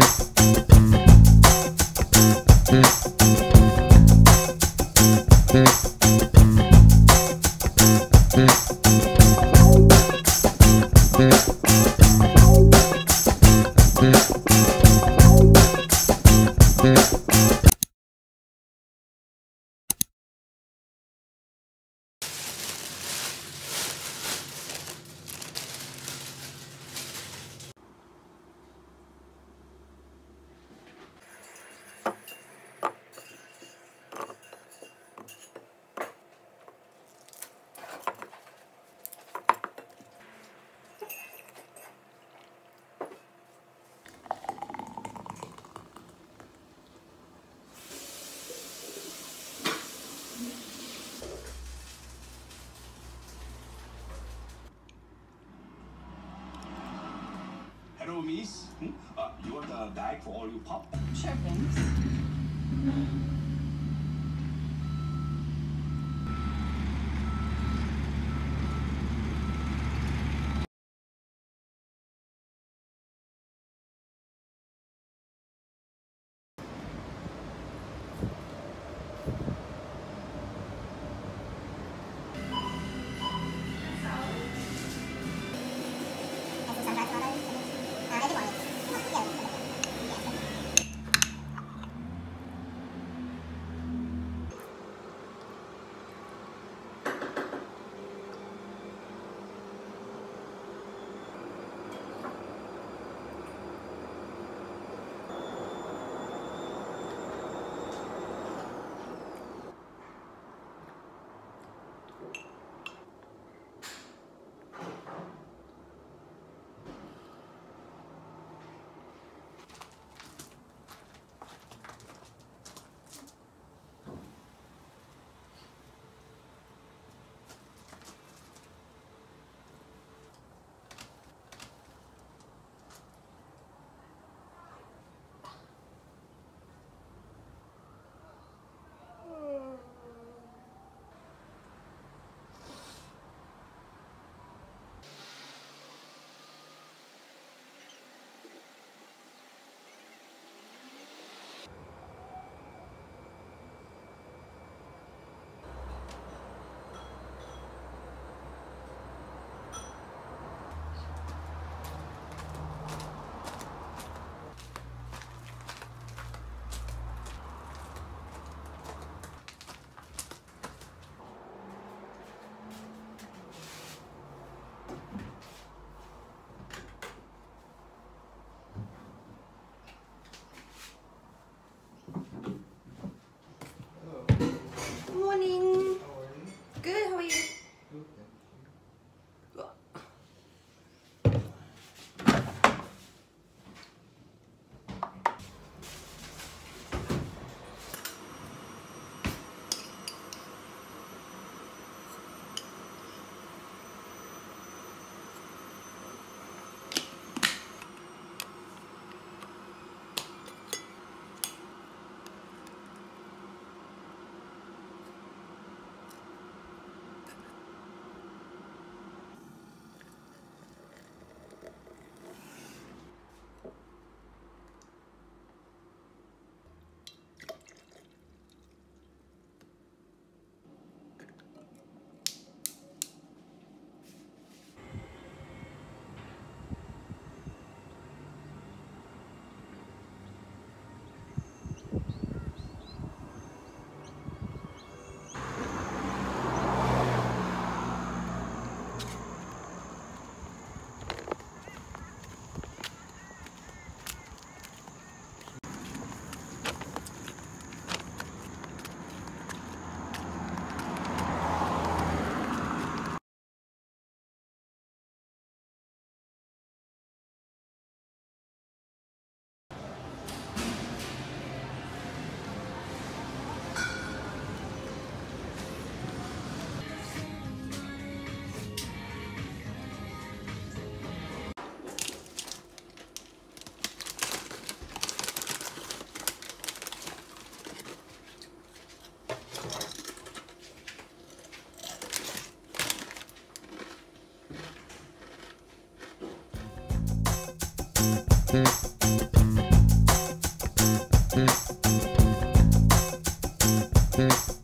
Thank you. Hello, miss. Hmm? Uh, you want the bag for all you pop? Sure, thanks. Música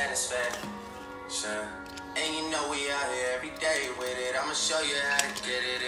Satisfaction. And you know we out here every day with it. I'ma show you how to get it.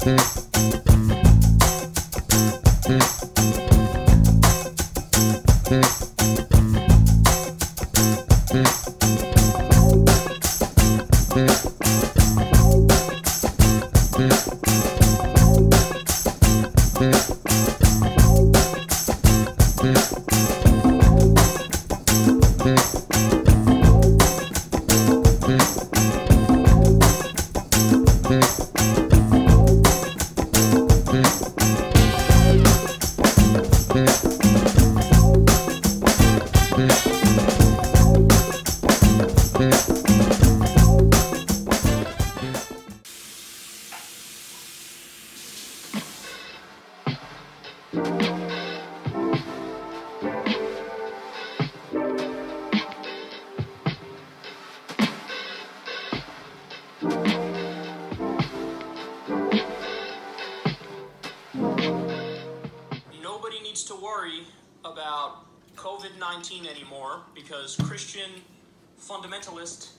Mm-hmm. Worry about COVID 19 anymore because Christian fundamentalists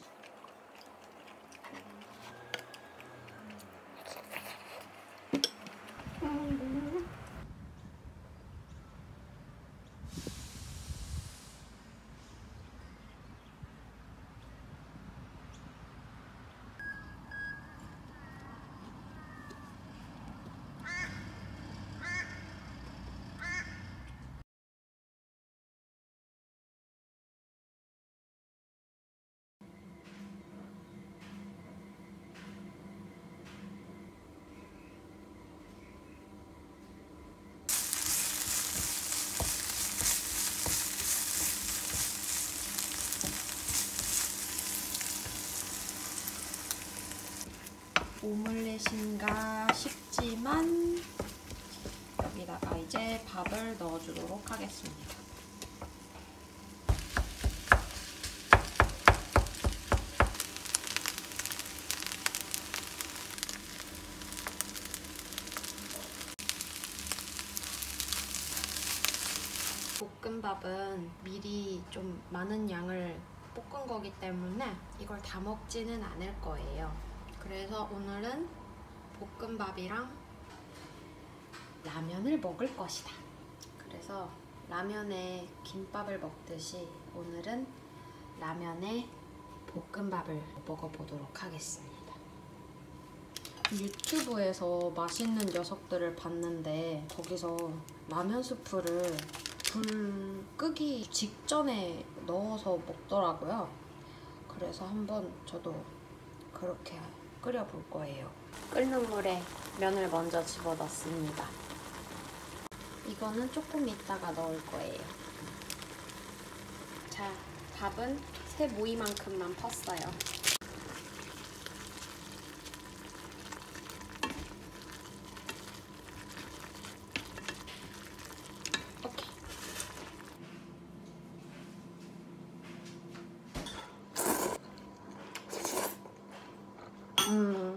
오믈렛인가 싶지만 여기다가 이제 밥을 넣어주도록 하겠습니다. 볶음밥은 미리 좀 많은 양을 볶은 거기 때문에 이걸 다 먹지는 않을 거예요. 그래서 오늘은 볶음밥이랑 라면을 먹을 것이다. 그래서 라면에 김밥을 먹듯이 오늘은 라면에 볶음밥을 먹어보도록 하겠습니다. 유튜브에서 맛있는 녀석들을 봤는데 거기서 라면 스프를 불 끄기 직전에 넣어서 먹더라고요. 그래서 한번 저도 그렇게 끓여 볼 거예요. 끓는 물에 면을 먼저 집어 넣습니다. 이거는 조금 있다가 넣을 거예요. 자, 밥은 새 모이만큼만 펐어요. 음.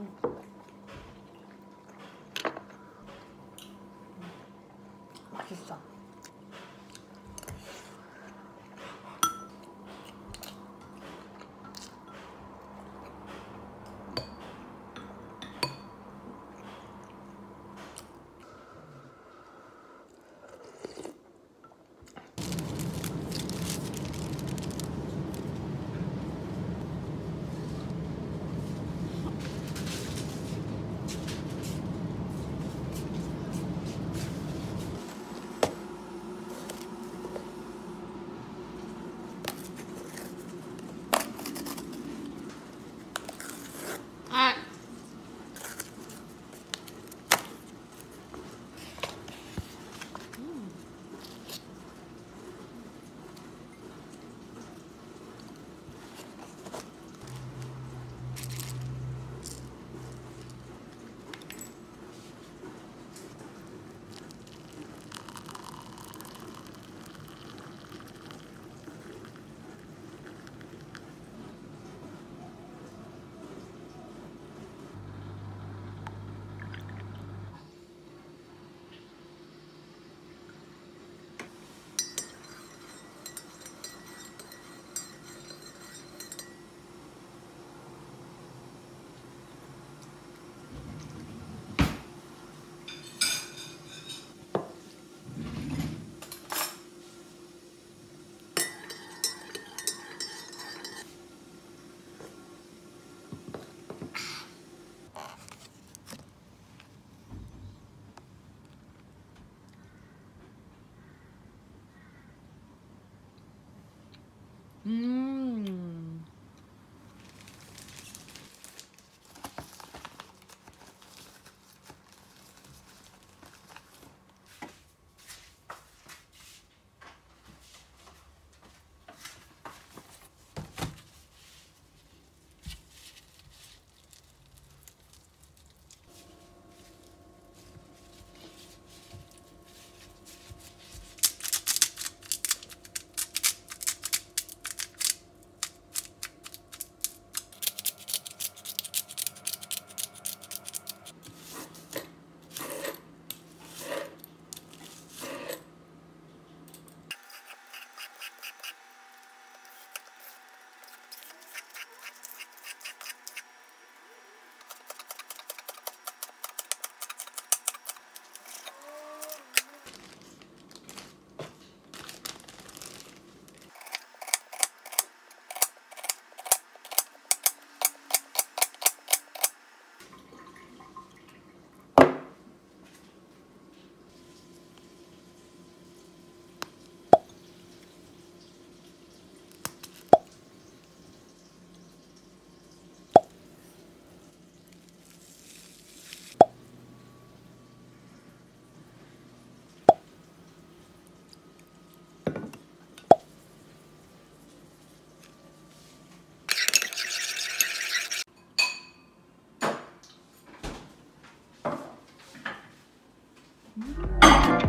Música